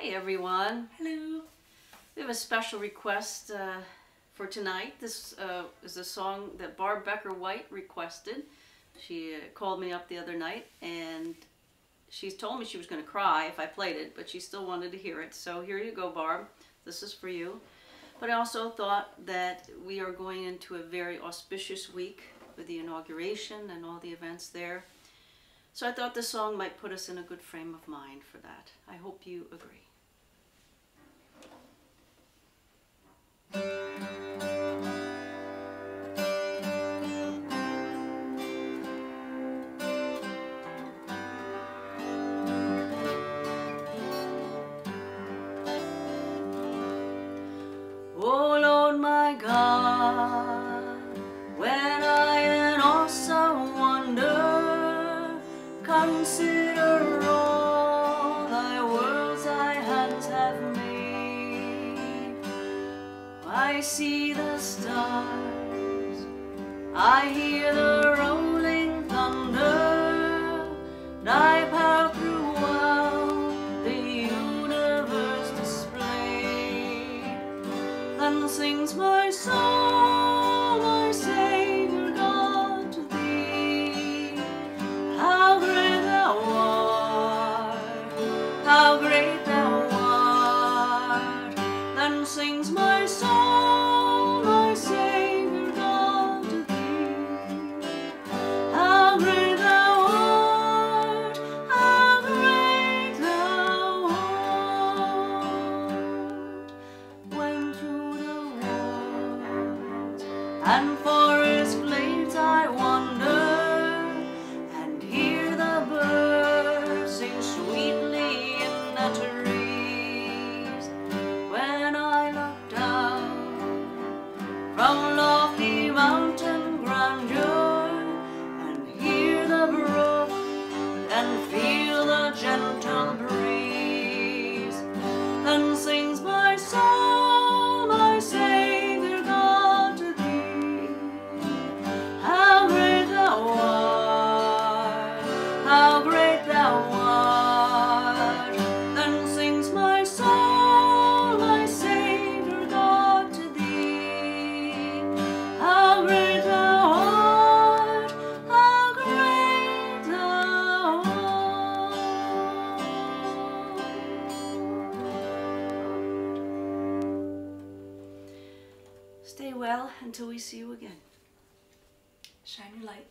Hi everyone. Hello. We have a special request uh, for tonight. This uh, is a song that Barb Becker White requested. She uh, called me up the other night and she told me she was going to cry if I played it, but she still wanted to hear it. So here you go, Barb. This is for you. But I also thought that we are going into a very auspicious week with the inauguration and all the events there. So I thought this song might put us in a good frame of mind for that. I hope you agree. Oh Lord my God, when I consider all thy worlds thy hands have made, I see the stars, I hear the rolling thunder, thy power throughout the universe displayed. Then sings my soul, how great thou art. Then sings my soul, my Savior God, to thee. How great thou art, how great thou art when through the woods and forest glades feel the gentle breeze. Well until we see you again. Shine your light.